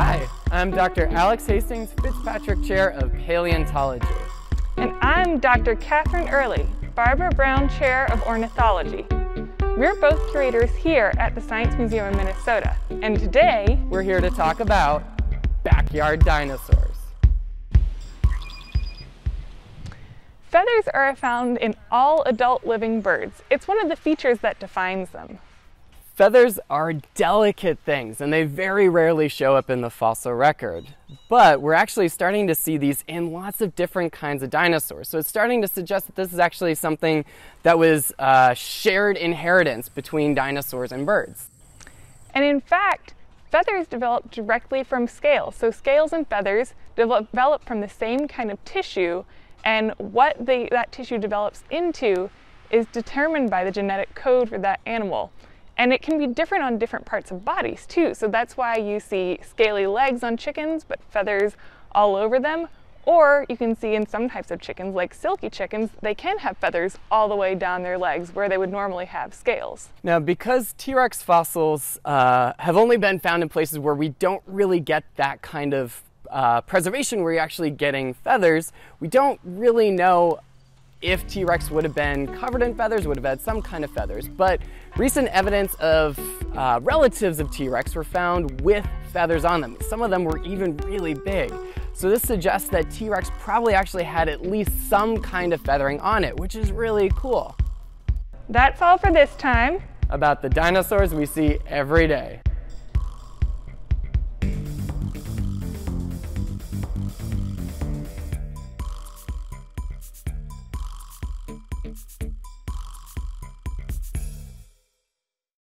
Hi, I'm Dr. Alex Hastings, Fitzpatrick Chair of Paleontology. And I'm Dr. Catherine Early, Barbara Brown Chair of Ornithology. We're both curators here at the Science Museum of Minnesota, and today we're here to talk about backyard dinosaurs. Feathers are found in all adult living birds. It's one of the features that defines them. Feathers are delicate things and they very rarely show up in the fossil record. But we're actually starting to see these in lots of different kinds of dinosaurs. So it's starting to suggest that this is actually something that was uh, shared inheritance between dinosaurs and birds. And in fact, feathers develop directly from scales. So scales and feathers develop from the same kind of tissue and what that tissue develops into is determined by the genetic code for that animal. And it can be different on different parts of bodies too. So that's why you see scaly legs on chickens, but feathers all over them. Or you can see in some types of chickens, like Silkie chickens, they can have feathers all the way down their legs where they would normally have scales. Now, because T Rex fossils uh, have only been found in places where we don't really get that kind of uh, preservation where you're actually getting feathers, we don't really know if T-Rex would have been covered in feathers, would have had some kind of feathers. But recent evidence of uh, relatives of T-Rex were found with feathers on them. Some of them were even really big. So this suggests that T-Rex probably actually had at least some kind of feathering on it, which is really cool. That's all for this time. About the dinosaurs we see every day.